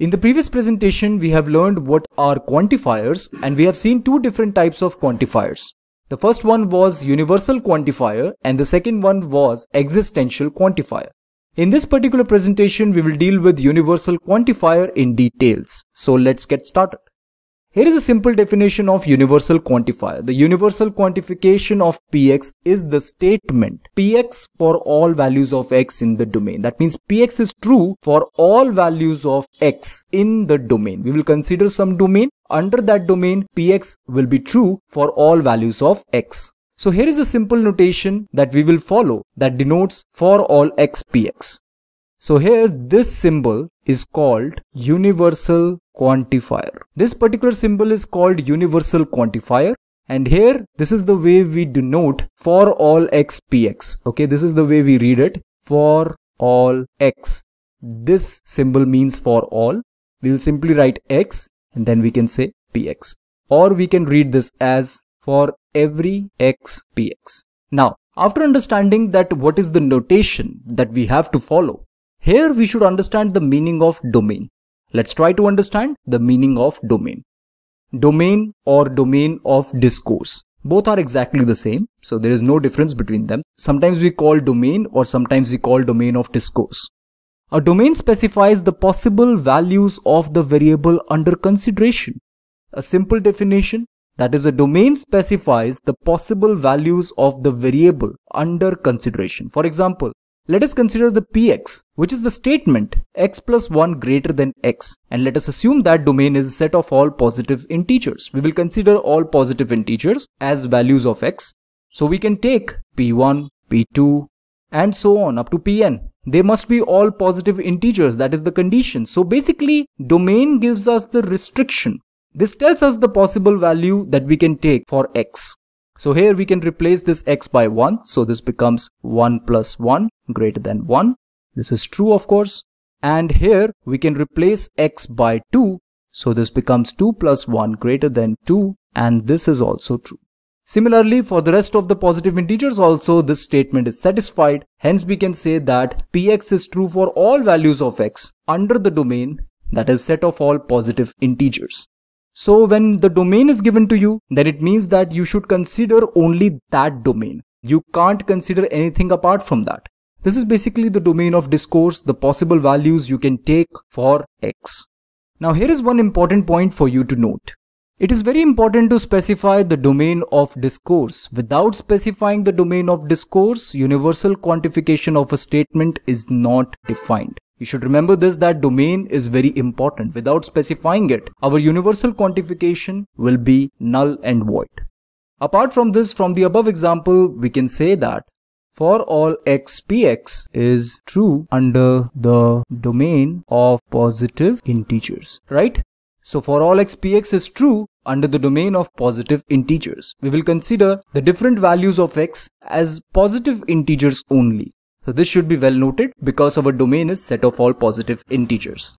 In the previous presentation, we have learned what are quantifiers and we have seen two different types of quantifiers. The first one was universal quantifier and the second one was existential quantifier. In this particular presentation, we will deal with universal quantifier in details. So let's get started. Here is a simple definition of universal quantifier. The universal quantification of px is the statement px for all values of x in the domain. That means px is true for all values of x in the domain. We will consider some domain. Under that domain, px will be true for all values of x. So here is a simple notation that we will follow that denotes for all x px. So here this symbol is called universal quantifier. This particular symbol is called universal quantifier and here this is the way we denote for all x px. Okay, this is the way we read it for all x. This symbol means for all. We will simply write x and then we can say px or we can read this as for every x px. Now after understanding that what is the notation that we have to follow, here we should understand the meaning of domain. Let's try to understand the meaning of domain. Domain or domain of discourse. Both are exactly the same, so there is no difference between them. Sometimes we call domain or sometimes we call domain of discourse. A domain specifies the possible values of the variable under consideration. A simple definition that is a domain specifies the possible values of the variable under consideration. For example, let us consider the px, which is the statement x plus 1 greater than x. And let us assume that domain is a set of all positive integers. We will consider all positive integers as values of x. So we can take p1, p2, and so on up to pn. They must be all positive integers. That is the condition. So basically, domain gives us the restriction. This tells us the possible value that we can take for x. So here we can replace this x by 1. So this becomes 1 plus 1 greater than 1. This is true of course. And here we can replace x by 2. So this becomes 2 plus 1 greater than 2 and this is also true. Similarly, for the rest of the positive integers also this statement is satisfied. Hence we can say that px is true for all values of x under the domain that is set of all positive integers. So when the domain is given to you, then it means that you should consider only that domain. You can't consider anything apart from that. This is basically the domain of discourse, the possible values you can take for x. Now here is one important point for you to note. It is very important to specify the domain of discourse. Without specifying the domain of discourse, universal quantification of a statement is not defined. You should remember this that domain is very important. Without specifying it, our universal quantification will be null and void. Apart from this, from the above example, we can say that for all x px is true under the domain of positive integers, right? So for all x px is true under the domain of positive integers. We will consider the different values of x as positive integers only. So this should be well noted because our domain is set of all positive integers.